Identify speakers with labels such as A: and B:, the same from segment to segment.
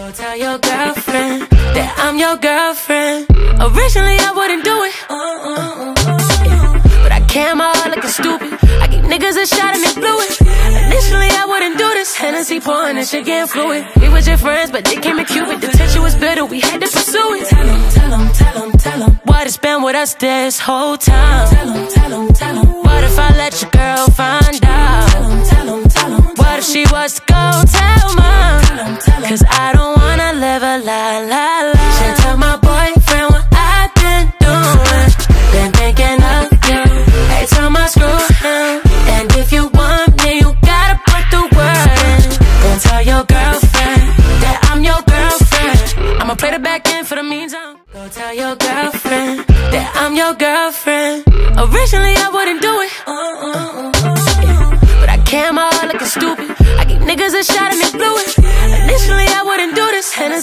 A: Go tell your girlfriend that I'm your girlfriend. Originally, I wouldn't do it. Uh, uh, uh, but I came out looking stupid. I gave niggas a shot and they blew it. Initially, I wouldn't do this. Hennessy pouring and shit getting fluid. We were just friends, but they came in Cupid. The tension was bitter, we had to pursue it. Tell them, tell them, tell them, tell them. What has been with us this whole time? Tell them, tell them, tell them. Wanna lie, lie, lie. Should tell my boyfriend what I've been doing. Been thinking of you. Every time I screw him. And if you want me, you gotta put the word in. Go tell your girlfriend that I'm your girlfriend. I'ma play the back end for the meantime. Go tell your girlfriend that I'm your girlfriend. Originally, I wouldn't do it.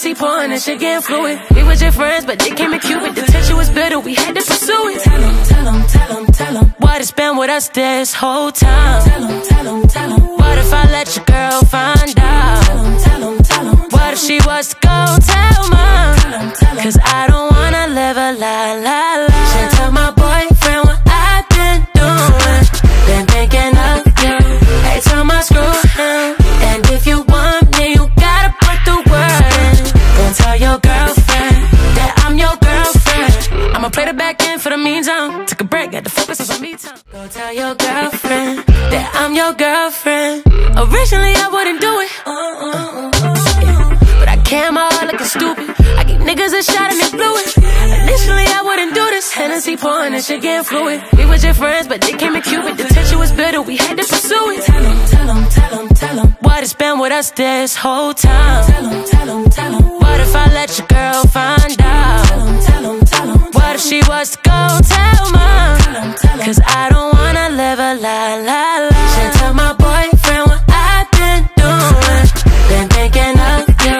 A: This. Pouring and shit getting fluid. We were just friends, but they came in Cupid. The tension was bitter, we had to pursue it. Tell them, tell them, tell them, tell them. What has been with us this whole time? Tell them, tell them, tell them. What if I let your girl find out? Tell them, tell them, tell them. What if she was to go tell mom? Cause I The back in for the meantime. Took a break, had to focus on me time. Go tell your girlfriend that I'm your girlfriend. Originally, I wouldn't do it. Uh, uh, uh, but I came out looking stupid. I gave niggas a shot and they blew it. Initially, I wouldn't do this. Hennessy pouring and shit getting fluid. We were just friends, but they came in Cupid. The tension was bitter, we had to pursue it. Tell them, tell them, tell them, tell them. Has been with us this whole time? Tell them, tell them, tell them. What if I let your girl Tell my boyfriend what I've been doing. Been thinking of you.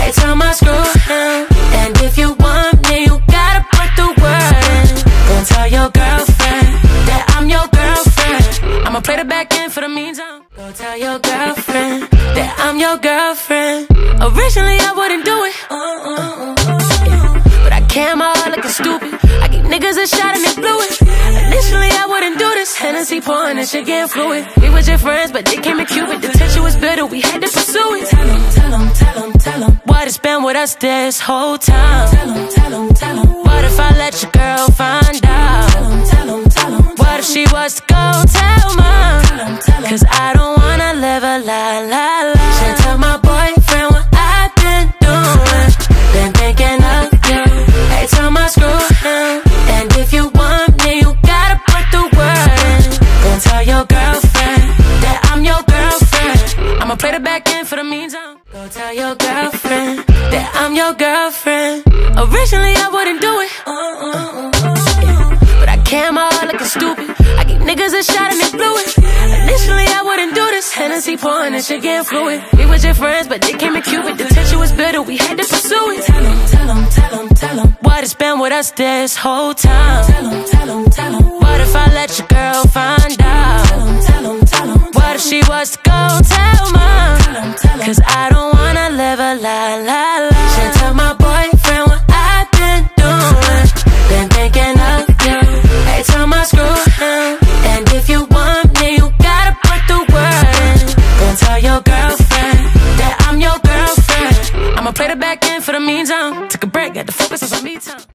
A: Every time I screw him. And if you want me, you gotta put the word in. Go tell your girlfriend that I'm your girlfriend. I'ma play the back end for the meantime. Go tell your girlfriend that I'm your girlfriend. Originally, I wouldn't do it. Uh, uh, uh, but I came out looking stupid. I gave niggas a shot and they blew it. Initially, I wouldn't do this. Hennessy pouring and shit getting fluid. We were just friends, but they came in Cupid. The tension was bitter, we had to pursue it. Tell them, tell them, tell them, tell them. What has been with us this whole time? Tell them, tell them, tell them. What if I let your girl find out? Tell them, tell them, tell them. What if she was to go tell mom? Cause I the back in for the meantime. Go tell your girlfriend that I'm your girlfriend. Originally, I wouldn't do it. Uh, uh, uh, but I came out looking stupid. I gave niggas a shot and they blew it. Initially, I wouldn't do this. Hennessy pouring and shit getting fluid. We were your friends, but they came in Cupid. The tension was bitter, we had to pursue it. Tell them, tell them, tell them, tell them. Has been with us this whole time? Tell them, tell them, tell them. What if I let your girl find out? Tell them, tell them, tell them. What if she was to go Cause I don't wanna live a lie, lie, lie. Should tell my boyfriend what I've been doing. Been thinking of you. Every time I screw him. And if you want me, you gotta put the word in. Go tell your girlfriend that I'm your girlfriend. I'ma play the back end for the meantime. Took a break, had to focus on some me time.